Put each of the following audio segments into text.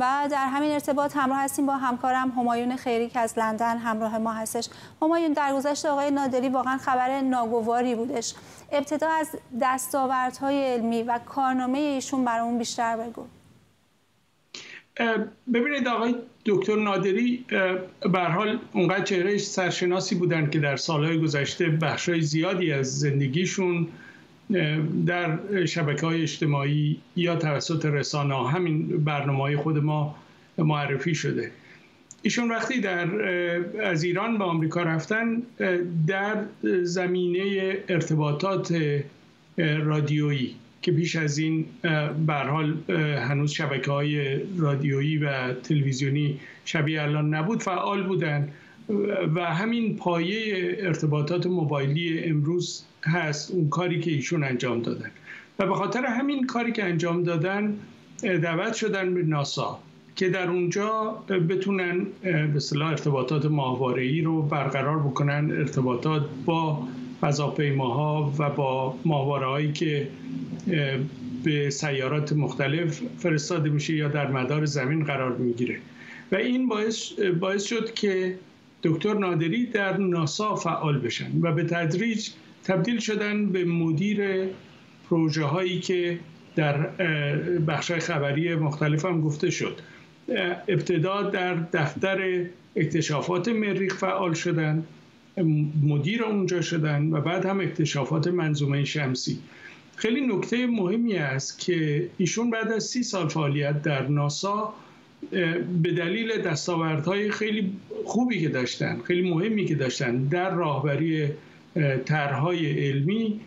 و در همین ارتباط همراه هستیم با همکارم همایون خیری که از لندن. همراه ما هستش همایون. در گذشته آقای نادری واقعا خبر ناگواری بودش. ابتدا از دستاوردهای علمی و کارنامه ایشون برامون بیشتر بگو. ببینید آقای دکتر نادری به حال اونقدر چهره سرشناسی بودن که در سالهای گذشته بخشای زیادی از زندگیشون در شبکه های اجتماعی یا توسط رسانه همین برنامه های خود ما معرفی شده. ایشون وقتی در از ایران به آمریکا رفتن در زمینه ارتباطات رادیویی که پیش از این حال هنوز شبکه های رادیویی و تلویزیونی شبیه الان نبود فعال بودن. و همین پایه ارتباطات موبایلی امروز هست اون کاری که ایشون انجام دادن. و به خاطر همین کاری که انجام دادن دعوت شدن به ناسا که در اونجا بتونن به صلاح ارتباطات ای رو برقرار بکنن ارتباطات با فضاپیماها و با ماهواره هایی که به سیارات مختلف فرستاده میشه یا در مدار زمین قرار می‌گیره. و این باعث, باعث شد که دکتر نادری در ناسا فعال بشن و به تدریج تبدیل شدن به مدیر پروژه هایی که در بخش خبری مختلف هم گفته شد. ابتدا در دفتر اکتشافات مریخ فعال شدن مدیر اونجا شدن و بعد هم اکتشافات منظومه شمسی. خیلی نکته مهمی است که ایشون بعد از سی سال فعالیت در ناسا به دلیل دستاوردهای خیلی خوبی که داشتن خیلی مهمی که داشتن در راهبری طرحهای علمی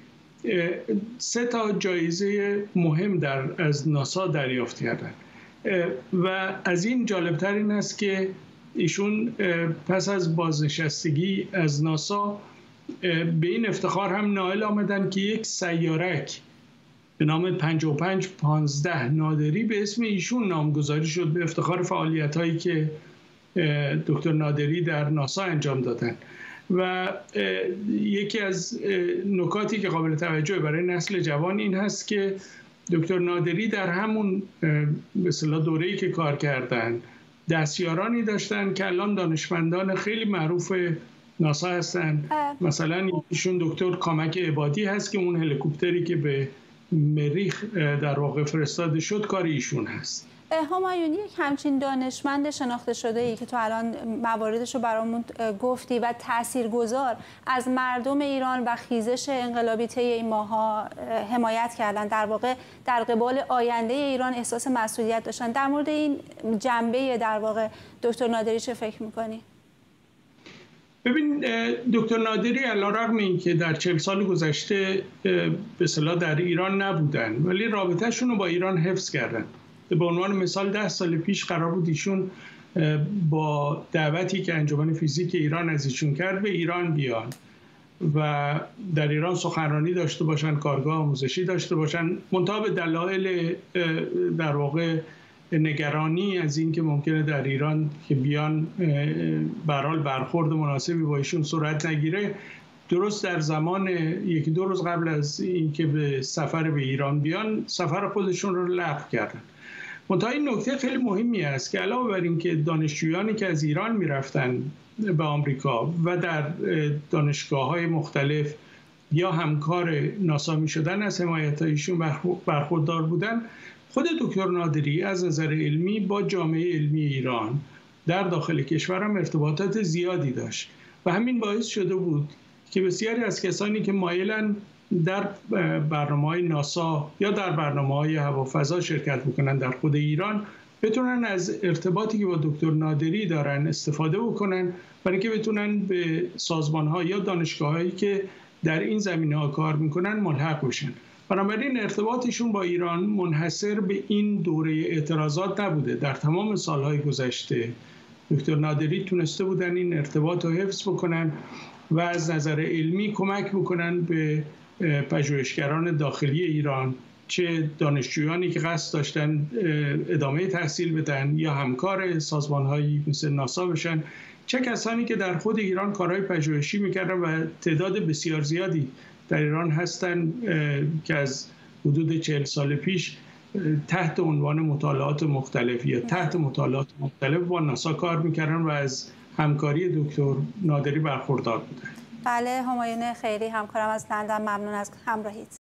سه تا جایزه مهم در از ناسا دریافت کردن. و از این جالبتر این است که ایشون پس از بازنشستگی از ناسا به این افتخار هم نائل آمدن که یک سیارک به نام 5515 نادری به اسم ایشون نامگذاری شد به افتخار فعالیت هایی که دکتر نادری در ناسا انجام دادن. و یکی از نکاتی که قابل توجه برای نسل جوان این هست که دکتر نادری در همون به دوره‌ای که کار کردن دستیارانی داشتن که الان دانشمندان خیلی معروف ناسا هستن. مثلا ایشون دکتر کامک عبادی هست که اون هلیکوپتری که به مریخ در واقع فرستاده شد کار ایشون هست. همایون یک همچین دانشمند شناخته شده ای که تو الان مواردش رو برامون گفتی و تاثیرگذار از مردم ایران و خیزش انقلابی طی این ماها حمایت کردن. در واقع در قبال آینده ایران احساس مسئولیت داشتن. در مورد این جنبه در واقع دکتر نادری چه فکر می‌کنی؟ ببین دکتر نادری علا رقم این که در چهل سال گذشته به صلاح در ایران نبودن ولی رابطهشون رو با ایران حفظ کردن. به عنوان مثال ده سال پیش قرار بود ایشون با دعوتی که انجمن فیزیک ایران از ایشون کرد به ایران بیان و در ایران سخنرانی داشته باشن کارگاه آموزشی داشته باشن منتها به دلایل در واقع نگرانی از اینکه ممکنه در ایران که بیان برال برخورد مناسبی با ایشون صورت نگیره. درست در زمان یکی دو روز قبل از اینکه به سفر به ایران بیان سفر خودشون رو لغو کردن. منتها این نکته خیلی مهمی است که علاوه بر اینکه دانشجویانی که از ایران می‌رفتن به آمریکا و در دانشگاه های مختلف یا همکار ناسا می شدن از حمایت ایشون برخوردار بودن خود دکتر نادری از نظر علمی با جامعه علمی ایران در داخل کشور هم ارتباطات زیادی داشت و همین باعث شده بود که بسیاری از کسانی که مایلن در برنامه های ناسا یا در برنامه های هوافضا شرکت بکنن در خود ایران بتونن از ارتباطی که با دکتر نادری دارن استفاده بکنن برای که بتونن به سازمان ها یا دانشگاه هایی که در این زمینه ها کار می‌کنن ملحق بشن. بنابراین ارتباطشون با ایران منحصر به این دوره اعتراضات نبوده. در تمام سالهای گذشته دکتر نادری تونسته بودن این ارتباط رو حفظ بکنن و از نظر علمی کمک بکنن به پژوهشگران داخلی ایران چه دانشجویانی که قصد داشتن ادامه تحصیل بدن یا همکار سازمانهایی مثل ناسا بشن. چه کسانی که در خود ایران کارهای پژوهشی می‌کردن و تعداد بسیار زیادی در ایران هستن که از حدود چهل سال پیش تحت عنوان مطالعات مختلف یا تحت مطالعات مختلف با ناسا کار می‌کردن و از همکاری دکتر نادری برخوردار بودن. بله همایون خیری همکارم از لندن ممنون از همراهیت.